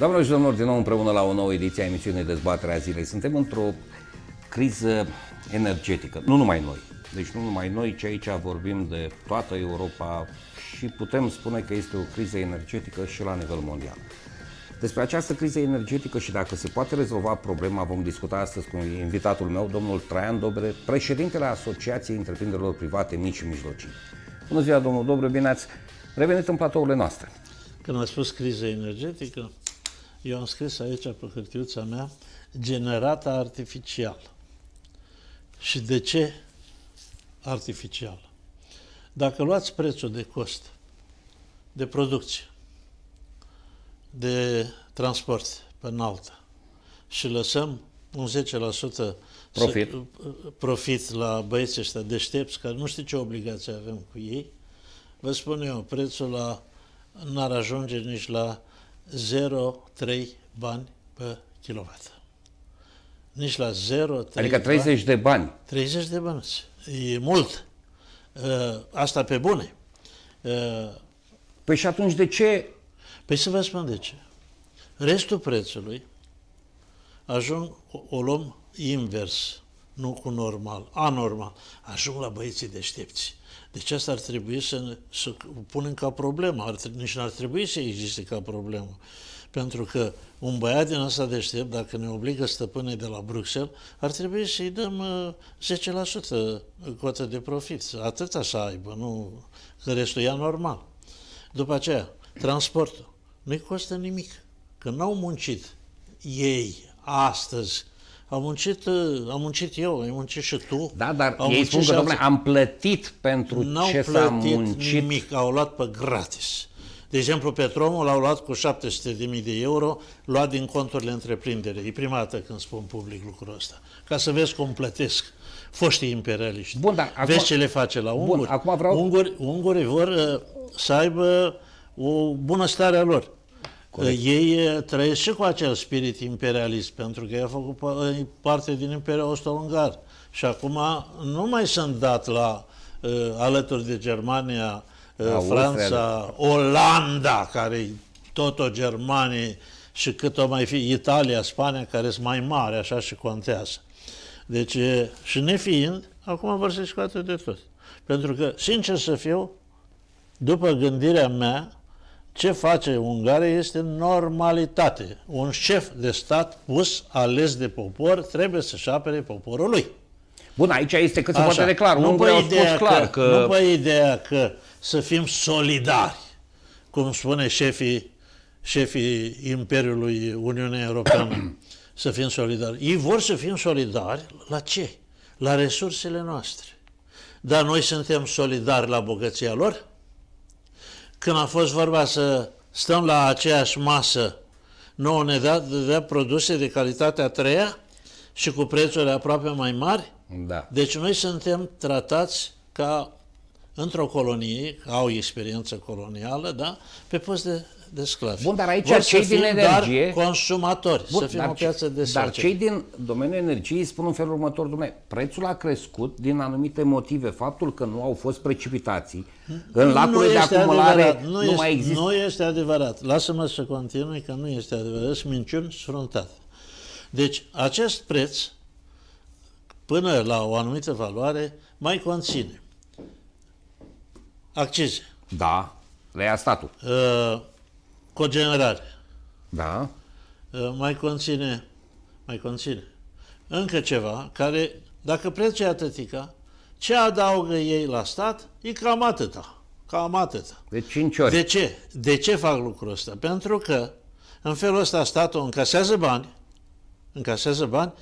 Doamnelor și domnilor, din nou împreună la o nouă ediție a emisiunii Dezbaterea Zilei. Suntem într-o criză energetică, nu numai noi. Deci nu numai noi, ci aici vorbim de toată Europa și putem spune că este o criză energetică și la nivel mondial. Despre această criză energetică și dacă se poate rezolva problema vom discuta astăzi cu invitatul meu, domnul Traian Dobre, președintele Asociației Întreprinderilor Private Mici și Mijlocii. Bună ziua, domnul Dobre, bine ați revenit în platourile noastre. Când a spus criză energetică, eu am scris aici pe hârtiuța mea generată artificial. Și de ce artificial? Dacă luați prețul de cost, de producție, de transport pe înaltă și lăsăm un 10% Profit. Să, profit la băieții ăștia deștepți, care nu știu ce obligație avem cu ei, vă spun eu, prețul la n-ar ajunge nici la 0,3 bani pe kilowatt. Nici la 0,3 Adică 30 bani, de bani. 30 de bani. E mult. Uh, Asta pe bune. Uh, Păi și atunci de ce Păi să vă spun de ce. Restul prețului ajung, o, o luăm invers, nu cu normal, anormal. Ajung la băieții deștepți. Deci asta ar trebui să, să punem ca problemă, ar, nici nu ar trebui să existe ca problemă. Pentru că un băiat din ăsta deștept, dacă ne obligă stăpânii de la Bruxelles, ar trebui să-i dăm uh, 10% cotă de profit. Atâta să aibă, nu că restul e normal. După aceea, transportul. Nu-i costă nimic. Că n-au muncit ei astăzi. Am muncit, am muncit eu, ai muncit și tu. Da, dar Au ei muncit spun că, și domnule, alții. am plătit pentru N-au ce s-a plătit muncit. nimic, au luat pe gratis. De exemplu, Petromul l-au luat cu 700.000 de euro, luat din conturile întreprinderii. E prima dată când spun public lucrul ăsta. Ca să vezi cum plătesc foștii imperialiști. Bun, dar acum- Vezi ce le face la unguri? acum vreau- Unguri, ungurii vor uh, să aibă o bună stare a lor. Uh, Ei uh, trăiesc și cu acel spirit imperialist, pentru că ei au făcut pa- uh, parte din Imperiul Austro-Ungar. Și acum nu mai sunt dat la uh, alături de Germania, uh, Austria, Franța, Olanda, care e tot o Germanie și cât o mai fi Italia, Spania, care sunt mai mari, așa și contează. Deci, e, și nefiind, acum vor să-i scoată de tot. Pentru că, sincer să fiu, după gândirea mea, ce face Ungaria este normalitate. Un șef de stat pus, ales de popor, trebuie să-și apere poporul lui. Bun, aici este cât se poate de clar. Nu Ungurii pe au spus ideea clar că... Nu pe ideea că să fim solidari, cum spune șefii, șefii Imperiului Uniunii Europeană, să fim solidari. Ei vor să fim solidari la ce? La resursele noastre. Dar noi suntem solidari la bogăția lor? Când a fost vorba să stăm la aceeași masă, nouă ne dea, dea produse de calitatea a treia și cu prețuri aproape mai mari? Da. Deci noi suntem tratați ca într-o colonie, ca au experiență colonială, da? pe post de, de sclavi. Bun, dar aici Vor cei să din fim energie- Dar consumatori, Bun, să fim dar, o piață de dar sărce. cei din domeniul energiei spun în felul următor, domnule, prețul a crescut din anumite motive. Faptul că nu au fost precipitații, în lacurile de este acumulare adevărat, nu, nu, este, mai există. Nu este adevărat. Lasă-mă să continui că nu este adevărat. Sunt minciuni sfruntate. Deci, acest preț, până la o anumită valoare, mai conține accize, Da, le ia statul. uh, cogenerare, Da. uh, mai conține, mai conține încă ceva care, dacă prețul e atâtica, ce adaugă ei la stat e cam atâta. Cam atâta. De 5 ori. De ce? De ce fac lucrul ăsta? Pentru că în felul ăsta statul încasează bani, încasează bani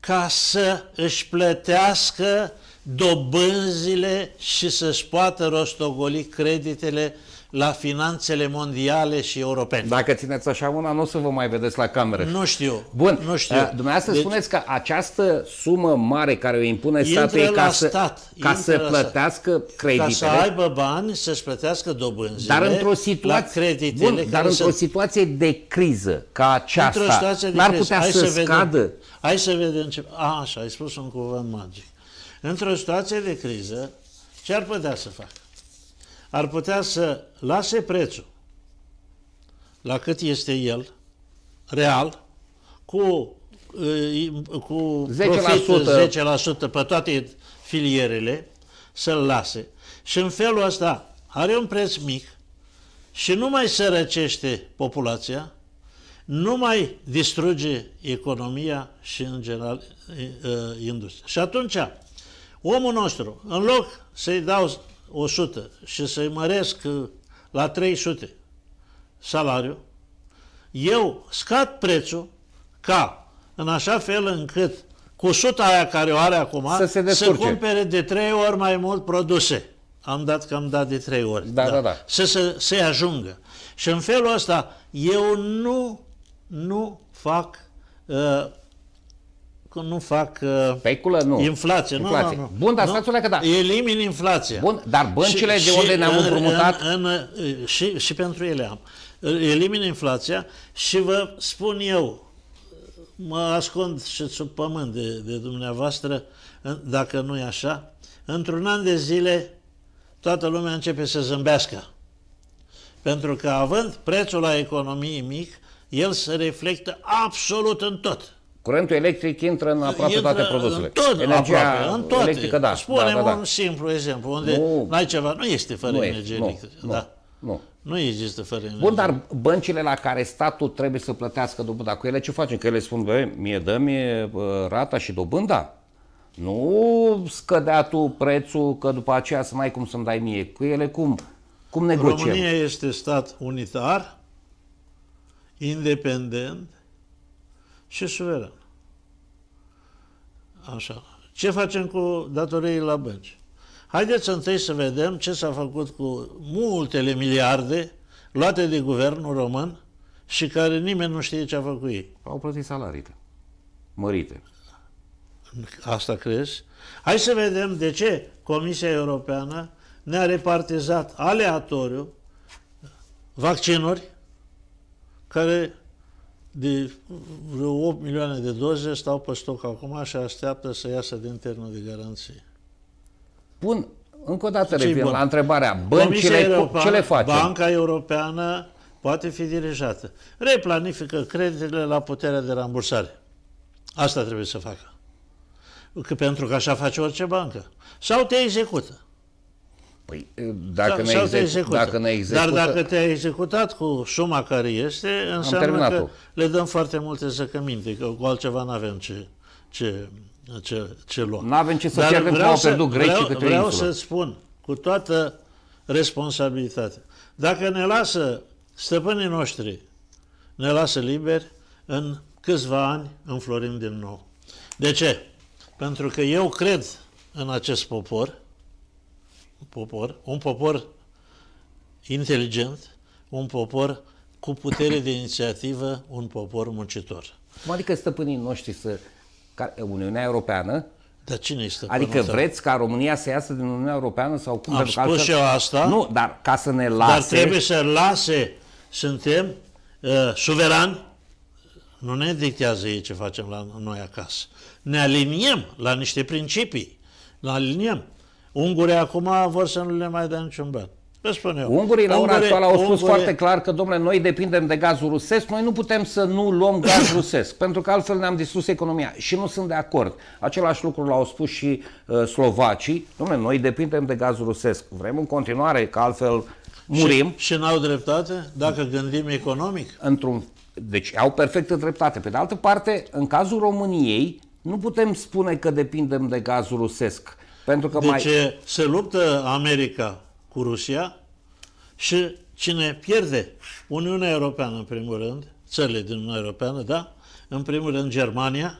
ca să își plătească dobânzile și să-și poată rostogoli creditele la finanțele mondiale și europene. Dacă țineți așa una, nu o să vă mai vedeți la cameră. Nu știu. Bun, nu știu. uh, dumneavoastră Deci- spuneți că această sumă mare care o impune Intră statul e ca, la să, stat, ca intră să la stat. plătească ca creditele. să aibă bani să-și plătească dobânzile dar într-o la situație, creditele bun, dar care într-o sunt- situație de criză ca aceasta, Într-o situație de n-ar criză. putea Hai să, vedem. scadă? Hai să vedem ce... A, așa, ai spus un cuvânt magic. Într-o situație de criză, ce ar putea să facă? Ar putea să lase prețul la cât este el real cu, uh, cu 10%. profit 10% pe toate filierele, să-l lase. Și în felul ăsta are un preț mic și nu mai sărăcește populația, nu mai distruge economia și, în general, industria. Și atunci, omul nostru, în loc să-i dau 100 și să-i măresc la 300 salariu, eu scad prețul ca în așa fel încât cu suta aia care o are acum să, se să cumpere de trei ori mai mult produse. Am dat că am dat de trei ori. Da, da, da. da. Să se să ajungă. Și în felul ăsta eu nu, nu fac uh, nu fac uh, Speculă, nu. inflație. inflație. Nu, nu, nu. Bun, dar stați că da. Elimin inflația. Bun, dar băncile și, de unde ne-am împrumutat... În, în, în, și, și pentru ele am. Elimin inflația și vă spun eu, mă ascund și sub pământ de, de dumneavoastră, dacă nu e așa, într-un an de zile toată lumea începe să zâmbească. Pentru că având prețul la economie mic, el se reflectă absolut în tot. Curentul electric intră în aproape intră toate produsele. În tot, Energia aproape, în toate. electrică, da. Spunem da, da, da. un simplu exemplu, unde nu, ai ceva, nu este fără nu energie electrică. Nu, da. nu. Nu există fără energie. Bun, dar băncile la care statul trebuie să plătească dobânda, cu ele ce facem? Că ele spun, bă, mie dă mie rata și dobânda? Nu scădea tu prețul că după aceea să n-ai cum să-mi dai mie. Cu ele cum? Cum negociem? România este stat unitar, independent și suveran. Așa. Ce facem cu datoriile la bănci? Haideți întâi să vedem ce s-a făcut cu multele miliarde luate de guvernul român și care nimeni nu știe ce a făcut ei. Au plătit salariile mărite. Asta crezi? Hai să vedem de ce Comisia Europeană ne-a repartizat aleatoriu vaccinuri care de vreo 8 milioane de doze stau pe stoc acum și așteaptă să iasă din termenul de garanție. Bun, încă o dată revin la întrebarea. Băncile, Europeană, ce le face? Banca Europeană poate fi dirijată. Replanifică creditele la puterea de rambursare. Asta trebuie să facă. Că pentru că așa face orice bancă. Sau te execută. Păi, dacă, ne execu- dacă ne execută... Dar dacă te-ai executat cu suma care este, înseamnă că le dăm foarte multe zăcăminte, că cu altceva nu avem ce, ce, ce, ce lua. Nu avem ce să Dar pierdem cum au pierdut grecii vreau, câte vreau să spun, cu toată responsabilitatea, dacă ne lasă stăpânii noștri, ne lasă liberi, în câțiva ani înflorim din nou. De ce? Pentru că eu cred în acest popor, popor, un popor inteligent, un popor cu putere de inițiativă, un popor muncitor. Cum adică stăpânii noștri să... Uniunea Europeană dar cine este Adică vreți ca România să iasă din Uniunea Europeană sau cum? Am spus altfel... eu asta. Nu, dar ca să ne lase... Dar trebuie să lase. Suntem uh, suverani. Nu ne dictează ei ce facem la noi acasă. Ne aliniem la niște principii. Ne aliniem. Ungurii acum vor să nu le mai dea niciun ban. Vă spun eu. Ungurii la ora actuală au spus Ungurii... foarte clar că, domnule, noi depindem de gazul rusesc, noi nu putem să nu luăm gaz rusesc, pentru că altfel ne-am distrus economia. Și nu sunt de acord. Același lucru l-au spus și uh, slovacii. Domnule, noi depindem de gazul rusesc. Vrem în continuare, că altfel murim. Și, și n-au dreptate, dacă gândim economic? Într-un deci au perfectă dreptate. Pe de altă parte, în cazul României, nu putem spune că depindem de gazul rusesc. Pentru că deci mai... se luptă America cu Rusia și cine pierde Uniunea Europeană, în primul rând, țările din Uniunea Europeană, da? În primul rând Germania,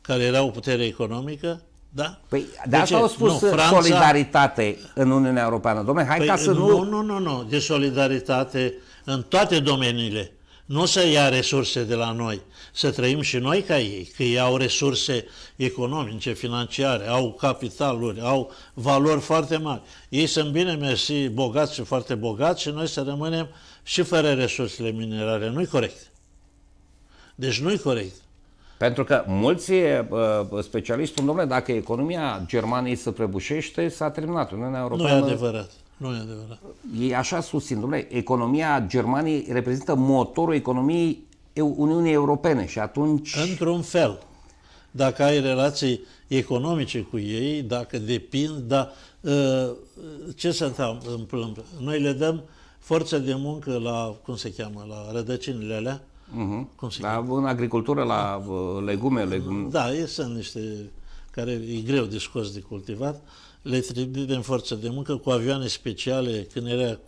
care era o putere economică, da? Păi de asta au spus nu, Franța... solidaritate în Uniunea Europeană. Dom'le, hai păi, ca să nu... Nu, nu, nu, nu, de solidaritate în toate domeniile nu să ia resurse de la noi, să trăim și noi ca ei, că ei au resurse economice, financiare, au capitaluri, au valori foarte mari. Ei sunt bine mersi, bogați și foarte bogați și noi să rămânem și fără resursele minerare. Nu-i corect. Deci nu-i corect. Pentru că mulți uh, specialiști spun, domnule, dacă economia Germaniei se prăbușește, s-a terminat. Uniunea Europeană... Nu e adevărat. Nu e adevărat. Ei așa susțin, domnule, economia Germaniei reprezintă motorul economiei Uniunii Europene și atunci... Într-un fel. Dacă ai relații economice cu ei, dacă depind, dar uh, ce se întâmplă? Noi le dăm forță de muncă la, cum se cheamă, la rădăcinile alea, Uh-huh. Cum se la, în agricultură, la uh, legume, legume. Da, sunt niște care e greu de scos de cultivat. Le trimitem forță de muncă cu avioane speciale când era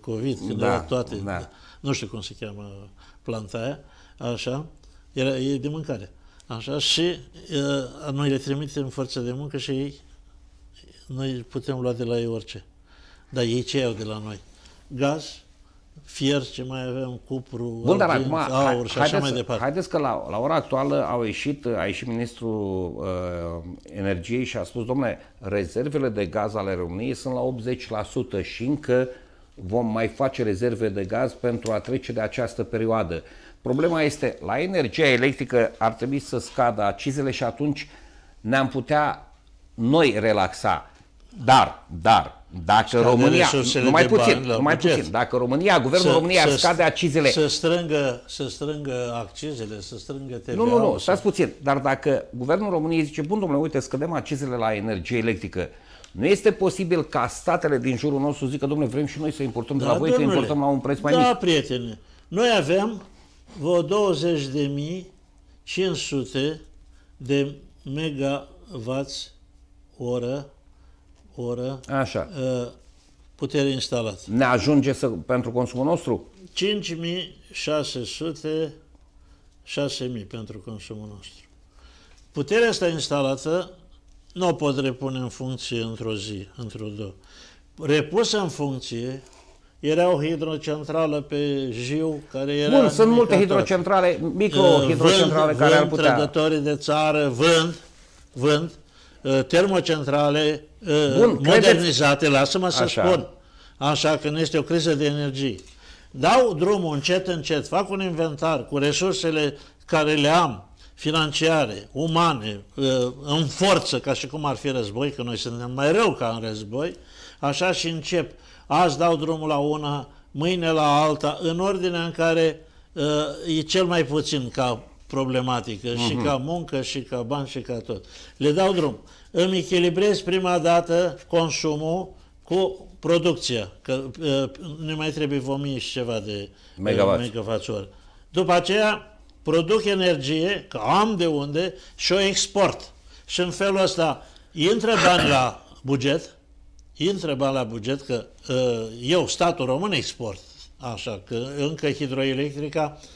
COVID, când da, era toate, da. nu știu cum se cheamă planta aia, așa, era, e de mâncare. Așa, și uh, noi le trimitem forță de muncă și ei, noi putem lua de la ei orice. Dar ei ce au de la noi? Gaz, fier, ce mai avem, cupru, Bun, dar acum, aur și așa mai departe. Haideți că la, la ora actuală au ieșit, a ieșit ministrul uh, energiei și a spus, domnule, rezervele de gaz ale României sunt la 80% și încă vom mai face rezerve de gaz pentru a trece de această perioadă. Problema este, la energia electrică ar trebui să scadă acizele și atunci ne-am putea noi relaxa. Dar, dar, dacă Scade România, numai puțin, numai puțin, dacă România, guvernul să, României ar scade acizele... Să strângă, să strângă accizele, să strângă TVA... Nu, nu, nu, stați puțin, dar dacă guvernul României zice, bun domnule, uite, scădem acizele la energie electrică, nu este posibil ca statele din jurul nostru să zică, domnule, vrem și noi să importăm da, de la voi, domnule, că importăm la un preț mai da, mic. Da, prietene, noi avem vreo 20 de mii 500 de megawatts oră oră Așa. Uh, putere instalată. Ne ajunge să, pentru consumul nostru? 5600 6000 pentru consumul nostru. Puterea asta instalată nu o pot repune în funcție într-o zi, într-o două. Repusă în funcție era o hidrocentrală pe Jiu care era... Bun, sunt multe hidrocentrale, micro-hidrocentrale uh, care ar putea... Trădătorii de țară vând, vând uh, termocentrale uh, Bun, modernizate, credeți... lasă-mă să Așa. spun. Așa că nu este o criză de energie. Dau drumul încet, încet, fac un inventar cu resursele care le am, financiare, umane, în forță, ca și cum ar fi război, că noi suntem mai rău ca în război, așa și încep azi dau drumul la una, mâine la alta, în ordinea în care uh, e cel mai puțin ca problematică, uh-huh. și mhm. ca muncă, și ca bani, și ca tot. Le dau drum. Îmi echilibrez prima dată consumul cu producția, că uh, ne mai trebuie vomii și ceva de megawatts oră. După aceea produc energie, că am de unde, și o export. Și în felul ăsta intră bani la buget, intră bani la buget, că uh, eu, statul român, export. Așa, că încă hidroelectrica, uh,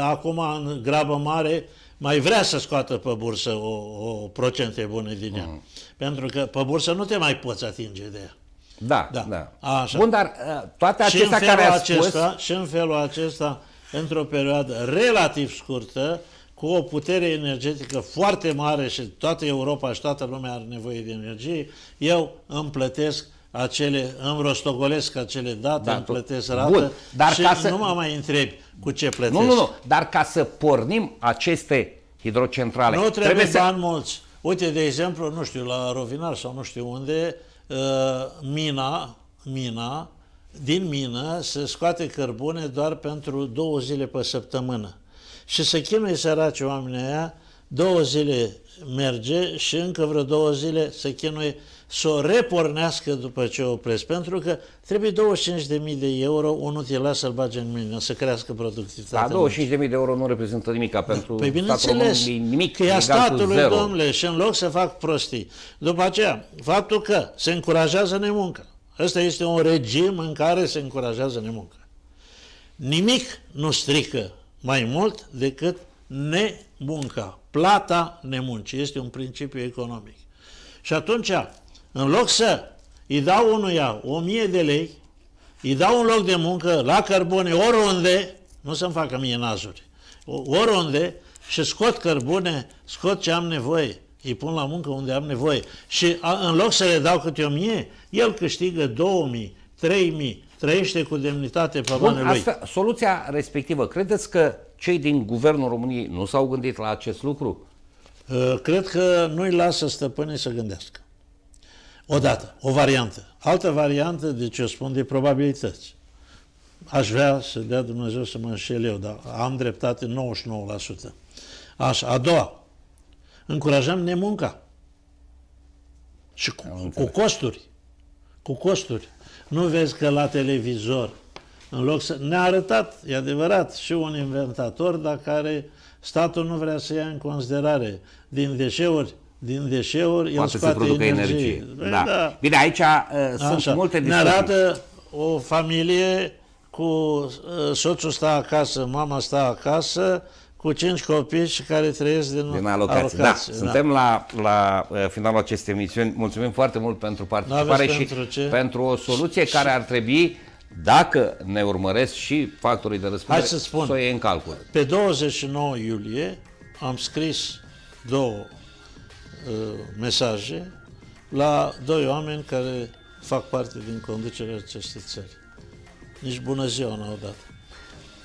acum în grabă mare, mai vrea să scoată pe bursă o, o procente bune din ea. Mm. Pentru că pe bursă nu te mai poți atinge de ea. Da, da. da. Așa. Bun, dar uh, toate acestea care a acesta, spus... Și în felul acesta, într-o perioadă relativ scurtă, cu o putere energetică foarte mare și toată Europa și toată lumea are nevoie de energie, eu îmi plătesc acele, îmi rostogolesc acele date, da, îmi plătesc rată Bun, dar și ca să... nu mă mai întreb cu ce plătesc. Nu, nu, nu, dar ca să pornim aceste hidrocentrale... Nu trebuie, trebuie bani să... mulți. Uite, de exemplu, nu știu, la Rovinar sau nu știu unde, uh, mina, mina, din mină se scoate cărbune doar pentru două zile pe săptămână și se chinuie săraci oamenii aia, două zile merge și încă vreo două zile se chinuie să o repornească după ce o opresc, pentru că trebuie 25.000 de euro un utilar să-l bage în mine, să crească productivitatea. Da, 25.000 de euro nu reprezintă nimic pentru păi bineînțeles, nimic, că e a statului, zero. domnule, și în loc să fac prostii. După aceea, faptul că se încurajează nemunca. Ăsta este un regim în care se încurajează nemunca. Nimic nu strică mai mult decât nemunca, plata nemuncii. Este un principiu economic. Și atunci, în loc să îi dau unuia o mie de lei, îi dau un loc de muncă la cărbune oriunde, nu să-mi facă mie nazuri, oriunde și scot cărbune, scot ce am nevoie, îi pun la muncă unde am nevoie și a, în loc să le dau câte o mie, el câștigă 2000, 3000, trăiește cu demnitate pe Bun, lui. Asta, soluția respectivă, credeți că cei din guvernul României nu s-au gândit la acest lucru? Uh, cred că nu-i lasă stăpânii să gândească. Odată, o variantă. Altă variantă, de ce o spun, de probabilități. aș vrea să dea Dumnezeu să mă înșel eu, dar am dreptate 99%. Așa, aș doua, încurajăm nemunca. Și cu, cu costuri. Cu costuri. Nu vezi că la televizor, în loc să... Ne-a arătat, e adevărat, și un inventator, dar care statul nu vrea să ia în considerare din deșeuri din deșeuri, el Poate scoate să producă energie. energie. Băi, Da. da. Bine, aici uh, sunt Așa. multe Ne discuții. arată o familie cu uh, soțul stă acasă, mama stă acasă, cu cinci copii și care trăiesc din, Din alocație. Da, suntem la, la uh, finalul acestei emisiuni. Mulțumim foarte mult pentru participare și pentru ce? pentru o soluție care ar trebui, dacă ne urmăresc și factorii de răspundere, Hai să spun. să o iei în calcul. Pe 29 iulie am scris două uh, mesaje la doi oameni care fac parte din conducerea acestei țări. Nici bună ziua n-au dat.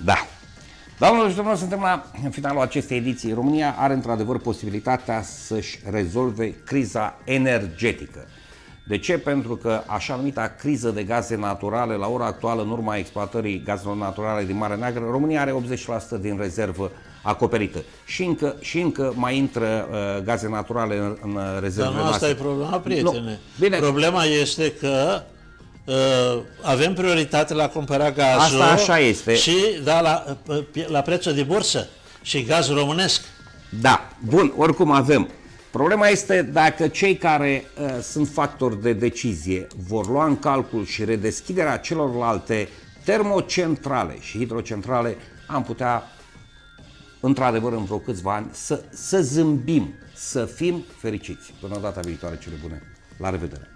Da. Doamnelor și domnilor, suntem la finalul acestei ediții. România are într-adevăr posibilitatea să-și rezolve criza energetică. De ce? Pentru că așa numita criză de gaze naturale, la ora actuală, în urma exploatării gazelor naturale din Marea Neagră, România are 80% din rezervă acoperită. Și încă, și încă mai intră uh, gaze naturale în, în rezervele Dar nu asta noastre. e problema, prietene. Nu. Bine, Problema este că uh, avem prioritate la cumpăra gazul Asta așa este. și da, la, la prețul de bursă și gaz românesc. Da, bun, oricum avem. Problema este dacă cei care uh, sunt factori de decizie vor lua în calcul și redeschiderea celorlalte termocentrale și hidrocentrale, am putea, într-adevăr, în vreo câțiva ani, să, să zâmbim, să fim fericiți. Până data viitoare, cele bune. La revedere!